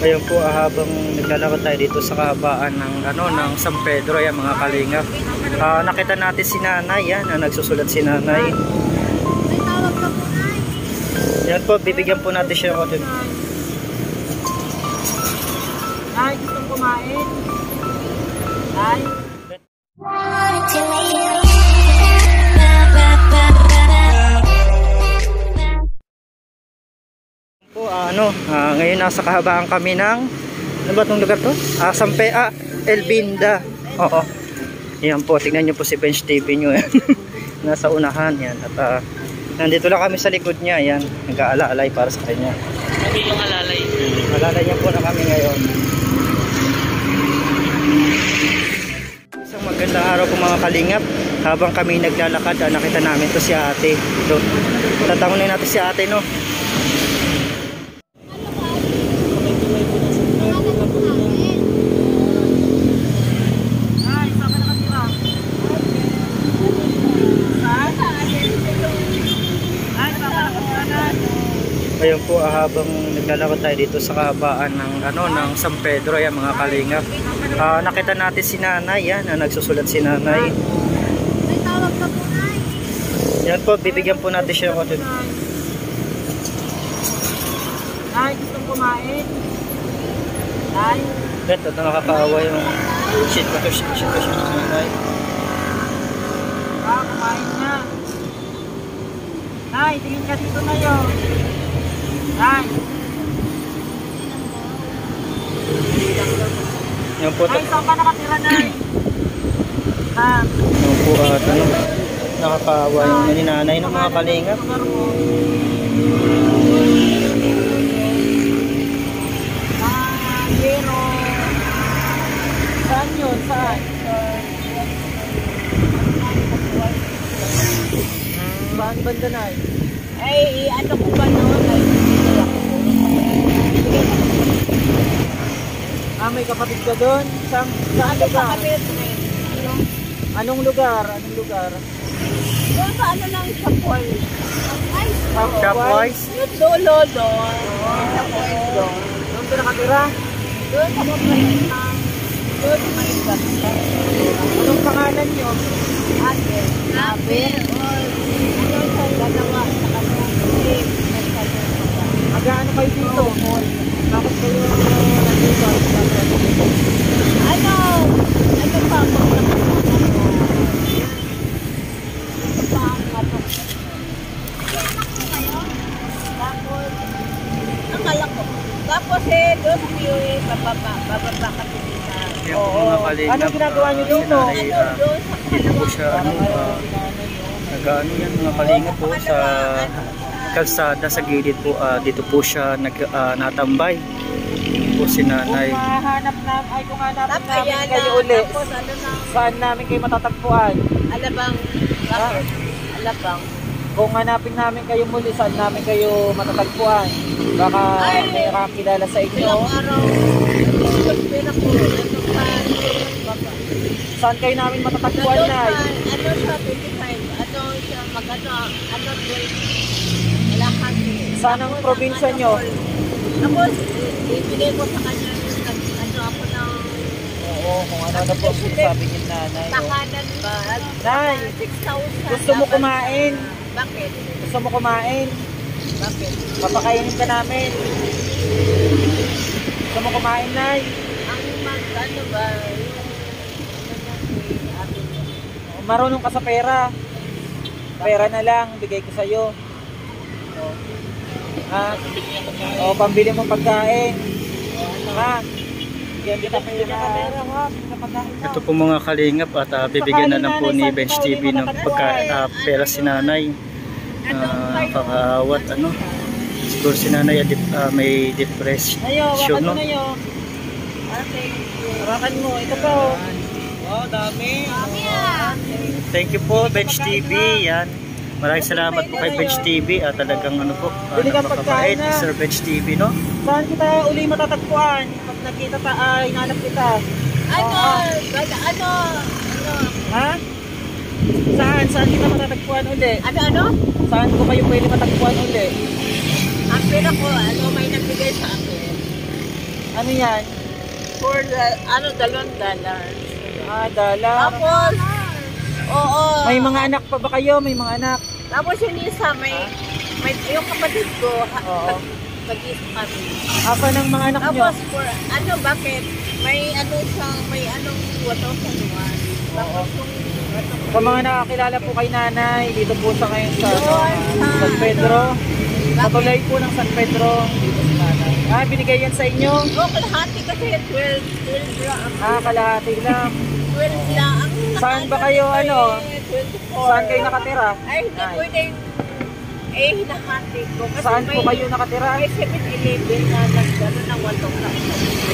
Ayun po, ah, habang naglalakad tayo dito sa kahabaan ng ano ng San Pedro, yan mga kalingap. Ah, nakita natin si Nanay, yan, na nagsusulat si Nanay. Yan po, bibigyan po natin siya ng konti. Ay, gustong kumain. Ay. Ano, ah, ngayon nasa kahabaan kami ng ano ba itong lugar to? Ah, Sampe, ah, Elbinda. Oo. Yan po, tingnan nyo po si Bench TV nyo. nasa unahan yan. At ah, nandito lang kami sa likod niya. Yan, nag-aalaalay para sa kanya. Sabi yung alalay. Alalay niya po na kami ngayon. Isang magandang araw po mga kalingap. Habang kami naglalakad, ah, nakita namin to si ate. Ito. Tatangunin natin si ate, no? Ay, saan ka nakatira? Saan? Ay, saan ka nakatira na? Ayun po, ah, habang naglalakad tayo dito sa kahabaan ng ano ng San Pedro, yan mga kalingap. Ah, nakita natin si Nanay, yan, na nagsusulat si Nanay. May tawag ka po, Nay. Yan po, bibigyan po natin siya ng konti. Ay, gustong kumain. Ay, Ito, ito nakakaawa yung shit ko to, shit, shit ko siya ng Nanay. ah, kumain na. Nay, tingin ka dito na yun. Nay, Yan po, ay, saan ka nakatira, Nay? Ah, yan po, at ano, nakakaawa yung ni Nanay ng mga kalingap. Ah, pero... Saan yun? Saan? Saan banda na Ay, ano ko ba noon? Ay, Ah, may kapatid ka doon? Saan, saan ano sa lugar? Nay? Ano? Anong lugar? Anong lugar? Doon sa ano lang, sa. Ay, Shopwise? yung dulo doon. Sa Paul doon. Doon ka nakatira? Doon sa ng doon may basta. Anong pangalan nyo? Ate. Ate. Ano sa dalawa sa kanila. Eh, nagsasabi ko. Mag-ano kayo dito? Bakit kayo nandito? Ano? Ano pa ang mga Ano pa ang ano? Tapos, akala ko. Tapos eh, doon yung bababa, bababa kami sa Yan po mga. Anong ginagawa niyo ah, dito? Ano ah, doon sa dito po siya, ano, ah, nag-ano yan mga kalingap po sa kalsada sa gilid po. ah, dito po siya nag, ah, natambay. Po si Nanay. Kung mahanap na, ay kung hanap namin Tapayala, kayo uli, tapos ano na, saan namin kayo matatagpuan? alabang, bakit? Alabang. Kung hanapin namin kayo muli, saan namin kayo matatagpuan? Baka Ay! may nakakilala sa inyo. Ano. Saan kayo namin matatagpuan Ano na? ano sa 25, ano siya, magano, ano 12, wala kasi. Saan ang probinsya ano, nyo? Tapos, ibigay ko sa kanya, ano ako ng Oo, kung ano na po sinasabi ni nanay. takanan ba? Nay, 6,000. gusto mo kumain? Bakit? Gusto mo kumain? Bakit? Papakainin ka namin. Gusto mo kumain, Nay? Ang mag, ano ba, ano. Marunong ka sa pera. Pera na lang, bigay ko sa'yo. O. Ha? O, pambili mo pagkain. Ha? Ito po mga kalingap at ah, bibigyan na lang po ni Bench TV ng pagka, ah, pera si Nanay. Ah, pakaawat ano. Siguro si Nanay ah, dip- ah, may depression Ayo, wakan mo no. na yun. Ate, Hawakan mo. Ito pa, oh. Wow, dami. kami ah. Thank you po Bench TV. Yan. Maraming salamat po kay Bench TV at talagang ano po, uh, napakabait Sir Bench TV no. Saan kita uli matatagpuan? Nakita ta, ay, hinanap kita. Ano, ano, ano, Ha? Saan? Saan kita matatagpuan uli? ano, ano? Saan ko kayo pwede matagpuan uli? Ang pera ko, ano, may nagbigay sa akin. Ano yan? For the, ano, dalawang dollar. Ah, dollar. Tapos, oo. May mga anak pa ba kayo? May mga anak? Tapos yung isa, may, may, yung kapatid ko, Oo. Mag-isa kami. Asa ng mga anak nyo? Tapos, for, ano, bakit? May ano siyang, may anong 1,001. Tapos yung, ano, Sa mga nakakilala po kay nanay, dito po sa ngayon sa ano, sa- San Pedro. Sa tulay po ng San Pedro, dito si nanay. Ah, binigay yan sa inyo? oh, kalahati kasi 12, 12 lang. Ah, kalahati lang. 12 lang. Ang Saan ba kayo, ay, ano? 24. Saan kayo nakatira? Ay, hindi pwedeng, eh, hinahati ko. Kasi Saan may, po kayo nakatira? May 7-Eleven na nagdano ng 8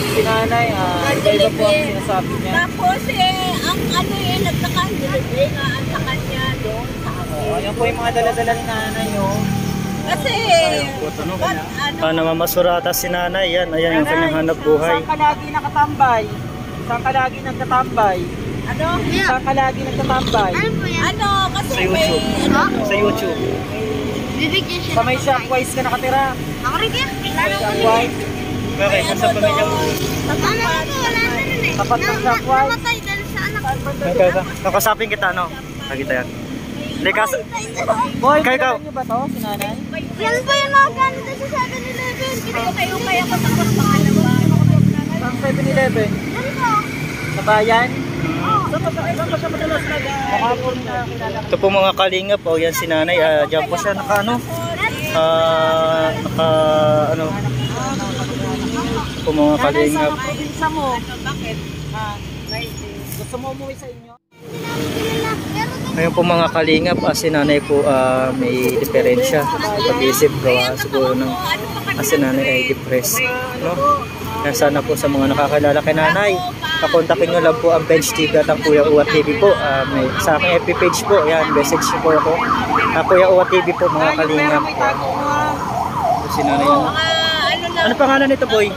Si nanay, ah, iba po ang sinasabi niya. Tapos eh, ang ano eh, nagkakandilibay nga ang sa kanya doon sa Oh, akin. ayan po yung mga dala-dala ni nanay, oh. Kasi, ano, ba't ano, Ah, namamasurata si nanay. Yan, ayan yung kanyang hanap buhay. Saan ka lagi nakatambay? Saan ka lagi nagtatambay? ano, Saan ka lagi nagtatambay? ano, kasi Sa may, YouTube. ano, Sa YouTube. Bibigyan siya. Sa may shopwise ka nakatira? Ako rin kaya. Shopwise? May Nasa ano pamilya mo? sa Ano tapat, ito? Wala na nun eh. Tapat ng Na- na- shopwise? Namatay dahil sa anak. Okay ka. Kakasapin kita, no? Nakita yan. Hindi ka... Boy, Ikaw, ikaw. kilala niyo ba to, si nanay? Yan pa yung nakagano doon sa 7-Eleven. Kayo kayo kaya ko tapos pangalawa. Sa 7-Eleven? Yan po. Sa bayan? Ito po mga kalingap. O, yan si nanay. Ah, diyan po siya naka, ano? Ah, naka, ano? Po mga kalingap. probinsya mo? Bakit? Gusto mo umuwi sa inyo? Ngayon po mga kalingap, ah, si nanay po ah, may diferensya. Pag-isip gawa siguro ng ah, si nanay ay depressed. No? Kaya sana po sa mga nakakilala kay nanay, kakontakin nyo lang po ang Bench TV at ang Kuya Uwa TV po. Ah, may, sa aking FB page po, yan, message nyo po ako. Ah, Kuya Uwa TV po mga kalingap. itago ha. Ito si nanay. yan. Ano. Ano pangalan nito boy?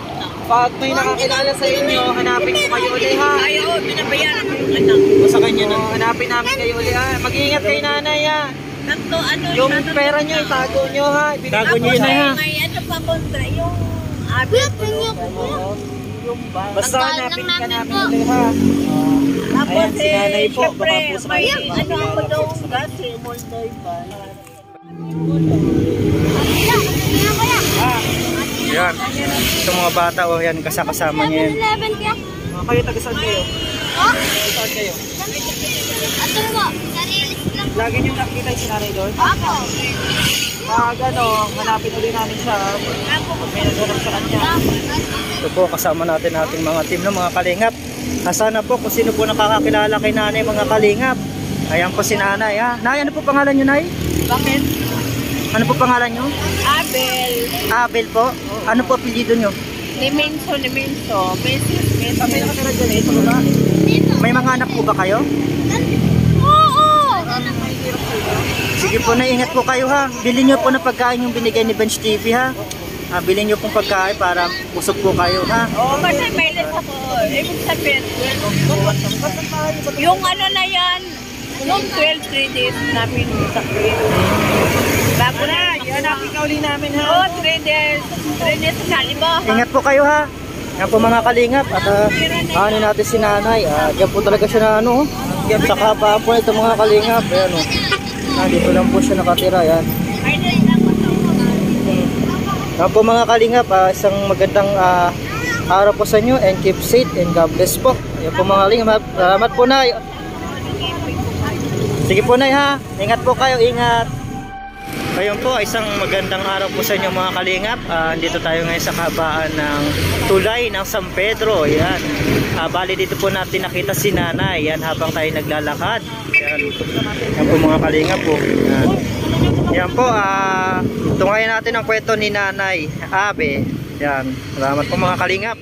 Pag may nakakilala sa inyo, hanapin ko kayo ulit ha. Ay, oo, binabayaran ko yung anak. O sa kanya na. Oo, hanapin namin kayo ulit ha. Mag-iingat kay nanay ha. Tatlo, ano, Yung pera nyo, itago nyo ha. Ibigay Tago ko nyo yun ha. May ano pa kontra, yung ko. Oo. Yung ba? Basta hanapin ka namin po. ulit ha. Tapos Ayan, si nanay eh, po, syempre, baka po sa may ano ako daw po. kasi, Moldoy ba? Yan. Ito mga bata, o yan, kasakasama niya yan. 7-Eleven kaya. Mga kayo, taga saan kayo? Oh? Taga saan kayo? At ano po? Lagi nyo nakikita yung sinanay doon? Ako. Pag ano, hanapin ulit namin siya. May naghanap sa kanya. Ito po, kasama natin ating mga team ng mga kalingap. Ah, sana po kung sino po nakakakilala kay nanay mga kalingap. Ayan po si nanay ha. Nay, ano po pangalan nyo nay? Bakit? Ano po pangalan nyo? Abel, Abel po. Ano po apelyido nyo? Nimenso, Nimenso, Mrs. Menso. Saan kayo nakatira dyan eh? May mga anak po ba kayo? Oo. Sige po na ingat po kayo ha. Bilhin nyo po na pagkain yung binigay ni Bench TV ha. Ah, bilhin nyo pong pagkain para busog po kayo ha. Oo, kasi may list ako. Ibig sabihin, 12. Yung ano na yan, yung 12, 3 days namin sa Korea. Bago na. Hanapin ka ulit namin ha. Oo, 3 days. 3 days sa Lima. Ingat po kayo ha. Yan po mga kalingap at uh, ano natin si nanay. Ah, diyan po talaga siya na ano. oh. Sa kabaan po ito mga kalingap. Ayan o. Ah, dito lang po siya nakatira. Yan. Ay, dahil lang ko sa Yan po mga kalingap. ah, isang magandang ah, araw po sa inyo and keep safe and God bless po. Yan po mga kalingap. Salamat po na. Sige po Nay ha. Ingat po kayo, ingat. Ngayon po, isang magandang araw po sa inyo mga kalingap. Ah, uh, dito tayo ngayon sa kabaan ng tulay ng San Pedro. Yan. Uh, bali dito po natin nakita si nanay. Yan, habang tayo naglalakad. Yan, yan po mga kalingap po. Yan, yan po, ah, uh, tungayin natin ang kwento ni nanay Abe. Yan, salamat po mga kalingap.